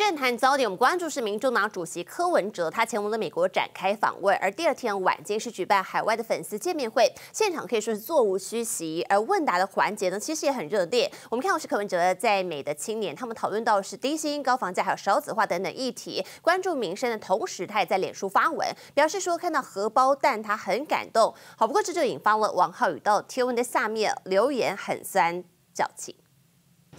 政坛焦点，我们关注是民众党主席柯文哲，他前往了美国展开访问，而第二天晚间是举办海外的粉丝见面会，现场可以说是座无虚席，而问答的环节呢，其实也很热烈。我们看到是柯文哲在美的青年，他们讨论到是低薪、高房价，还有少子化等等议题，关注民生的同时，他也在脸书发文，表示说看到荷包蛋他很感动。好，不过这就引发了王浩宇到贴文的下面留言很酸矫情。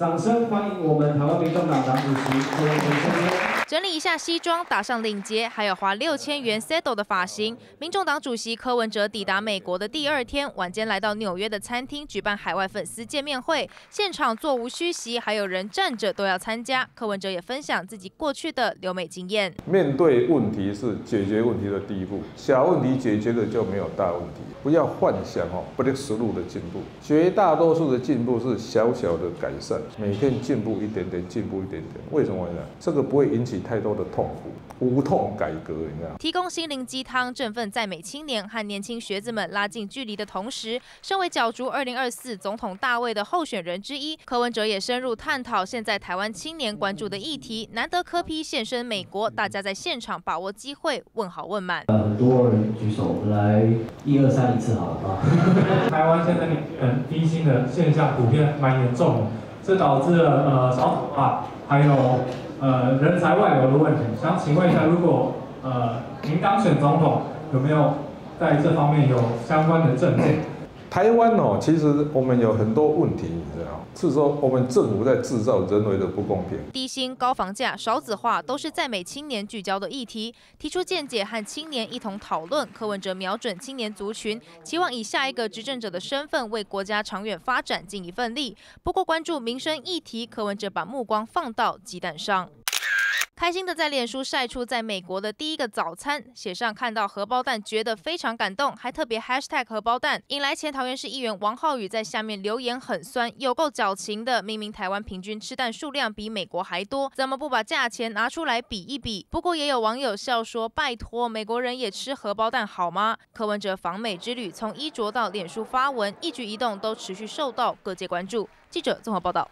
掌声欢迎我们台湾民众党党主席柯文先生。整理一下西装，打上领结，还有花六千元 settle 的发型。民众党主席柯文哲抵达美国的第二天，晚间来到纽约的餐厅举办海外粉丝见面会，现场座无虚席，还有人站着都要参加。柯文哲也分享自己过去的留美经验。面对问题是解决问题的第一步，小问题解决了就没有大问题。不要幻想哦，不得实路的进步。绝大多数的进步是小小的改善，每天进步一点点，进步一点点。为什么呢？这个不会引起。太多的痛苦，无痛改革，你知道提供心灵鸡汤，振奋在美青年和年轻学子们拉近距离的同时，身为角逐二零二四总统大位的候选人之一，柯文哲也深入探讨现在台湾青年关注的议题。难得柯批现身美国，大家在现场把握机会，问好问满。很多人举手来，一二三一次好了啊！台湾现在很低薪的现象普遍蛮严重的，这导致了呃少子化，还有。呃，人才外流的问题，想请问一下，如果呃您当选总统，有没有在这方面有相关的证件？台湾哦，其实我们有很多问题，你知道是说我们政府在制造人为的不公平。低薪、高房价、少子化，都是在美青年聚焦的议题。提出见解和青年一同讨论。柯文哲瞄准青年族群，期望以下一个执政者的身份为国家长远发展尽一份力。不过，关注民生议题，柯文哲把目光放到鸡蛋上。开心的在脸书晒出在美国的第一个早餐，写上看到荷包蛋觉得非常感动，还特别 hashtag 荷包蛋，引来前桃园市议员王浩宇在下面留言很酸，有够矫情的。明明台湾平均吃蛋数量比美国还多，怎么不把价钱拿出来比一比？不过也有网友笑说，拜托，美国人也吃荷包蛋好吗？柯文哲访美之旅，从衣着到脸书发文，一举一动都持续受到各界关注。记者综合报道。